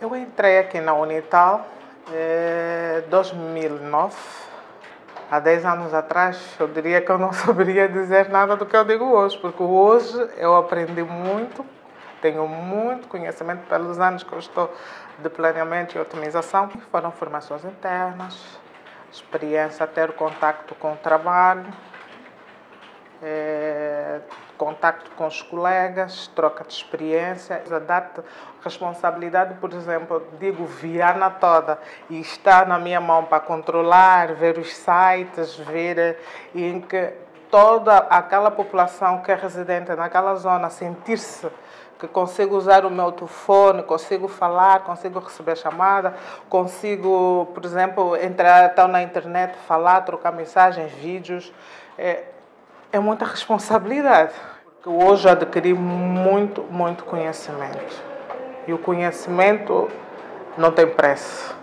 Eu entrei aqui na Unital em 2009. Há 10 anos atrás, eu diria que eu não saberia dizer nada do que eu digo hoje, porque hoje eu aprendi muito, tenho muito conhecimento pelos anos que eu estou de planeamento e otimização. Foram formações internas, experiência, ter contato com o trabalho, é, contato com os colegas, troca de experiência, dar-te responsabilidade, por exemplo, digo Viana toda e está na minha mão para controlar, ver os sites, ver em que toda aquela população que é residente naquela zona sentir-se que consigo usar o meu telefone, consigo falar, consigo receber chamada, consigo, por exemplo, entrar então, na internet, falar, trocar mensagens, vídeos. É, é muita responsabilidade. Porque hoje adquiri muito, muito conhecimento. E o conhecimento não tem preço.